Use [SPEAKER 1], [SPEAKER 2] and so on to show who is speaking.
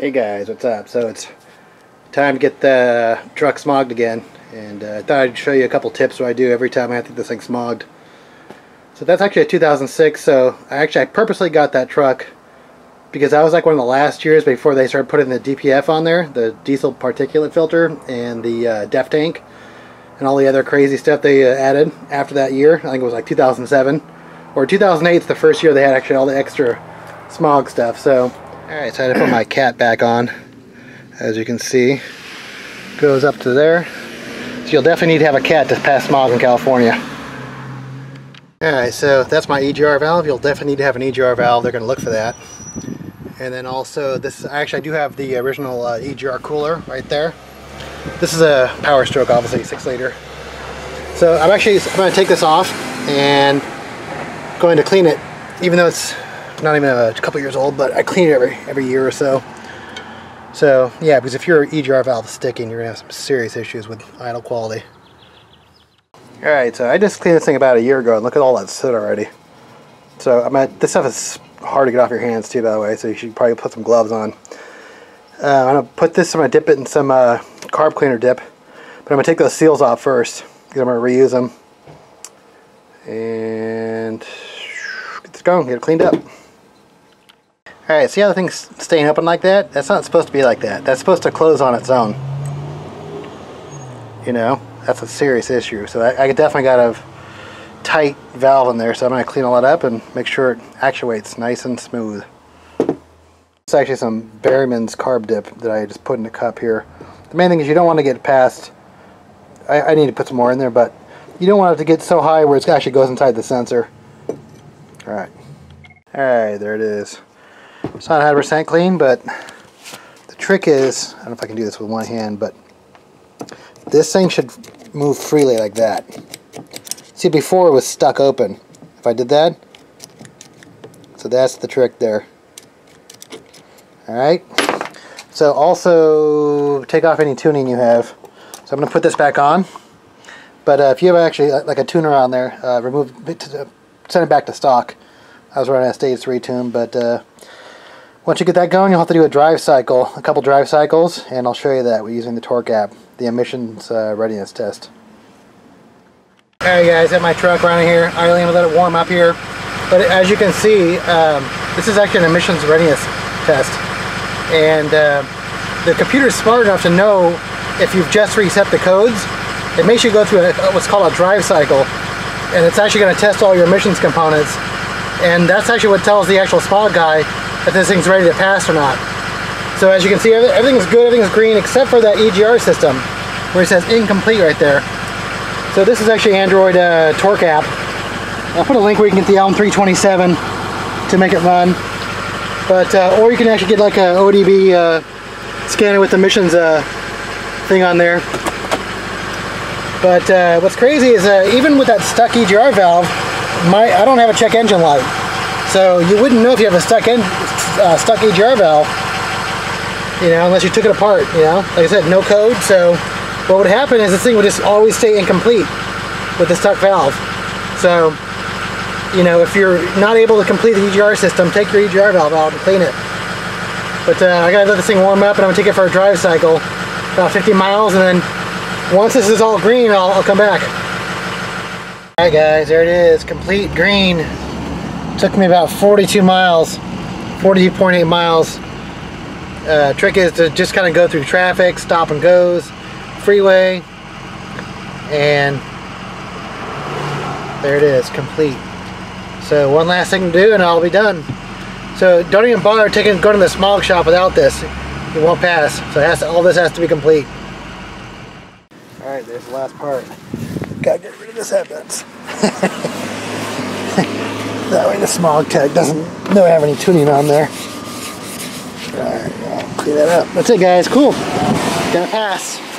[SPEAKER 1] Hey guys, what's up? So it's time to get the truck smogged again and uh, I thought I'd show you a couple tips what I do every time I have to get this thing smogged. So that's actually a 2006 so I actually I purposely got that truck because that was like one of the last years before they started putting the DPF on there, the diesel particulate filter and the uh, DEF tank and all the other crazy stuff they uh, added after that year. I think it was like 2007 or 2008 is the first year they had actually all the extra smog stuff. So Alright, so I had to put my cat back on. As you can see, goes up to there. So you'll definitely need to have a cat to pass smog in California. Alright, so that's my EGR valve. You'll definitely need to have an EGR valve. They're going to look for that. And then also this, actually I do have the original uh, EGR cooler right there. This is a power stroke, obviously, 6 liter. So I'm actually I'm going to take this off and going to clean it, even though it's not even a couple years old, but I clean it every every year or so. So yeah, because if your EGR valve is sticking, you're gonna have some serious issues with idle quality. All right, so I just cleaned this thing about a year ago, and look at all that soot already. So I'm at, this stuff is hard to get off your hands too, by the way. So you should probably put some gloves on. Uh, I'm gonna put this. I'm gonna dip it in some uh, carb cleaner dip, but I'm gonna take those seals off first because I'm gonna reuse them. And get this going, get it cleaned up. See how the thing's staying open like that? That's not supposed to be like that. That's supposed to close on its own. You know, that's a serious issue. So I, I definitely got a tight valve in there, so I'm going to clean all that up and make sure it actuates nice and smooth. It's actually some Berryman's carb dip that I just put in a cup here. The main thing is you don't want to get past, I, I need to put some more in there, but you don't want it to get so high where it actually goes inside the sensor. Alright. Alright, there it is. It's not 100% clean, but the trick is, I don't know if I can do this with one hand, but this thing should move freely like that. See, before it was stuck open. If I did that, so that's the trick there. Alright, so also take off any tuning you have. So I'm going to put this back on, but uh, if you have actually like a tuner on there, uh, remove send it back to stock. I was running a stage 3 tune, but uh, once you get that going, you'll have to do a drive cycle, a couple drive cycles, and I'll show you that. We're using the Torque app, the emissions uh, readiness test. Alright guys, at my truck running here. I only let it warm up here. But as you can see, um, this is actually an emissions readiness test. And uh, the computer is smart enough to know if you've just reset the codes. It makes you go through a, what's called a drive cycle. And it's actually going to test all your emissions components. And that's actually what tells the actual smog guy if this thing's ready to pass or not. So as you can see, everything's good, everything's green, except for that EGR system, where it says incomplete right there. So this is actually Android uh, Torque app. I'll put a link where you can get the Elm 327 to make it run. But, uh, or you can actually get like a ODB uh, scanner with emissions uh, thing on there. But uh, what's crazy is uh, even with that stuck EGR valve, my I don't have a check engine light. So you wouldn't know if you have a stuck in, uh, stuck EGR valve, you know, unless you took it apart, you know. Like I said, no code, so what would happen is this thing would just always stay incomplete with the stuck valve. So, you know, if you're not able to complete the EGR system, take your EGR valve out and clean it. But uh, I gotta let this thing warm up and I'm gonna take it for a drive cycle, about 50 miles, and then once this is all green, I'll, I'll come back. Alright guys, there it is, complete green. Took me about 42 miles, 42.8 miles. Uh, trick is to just kind of go through traffic, stop and goes, freeway, and there it is, complete. So one last thing to do and I'll be done. So don't even bother taking going to the smog shop without this. It won't pass. So has to, all this has to be complete. Alright, there's the last part. Gotta get rid of this headlights. That way the smog tag doesn't no have any tuning on there. Alright, clean that up. That's it guys, cool. Gonna pass.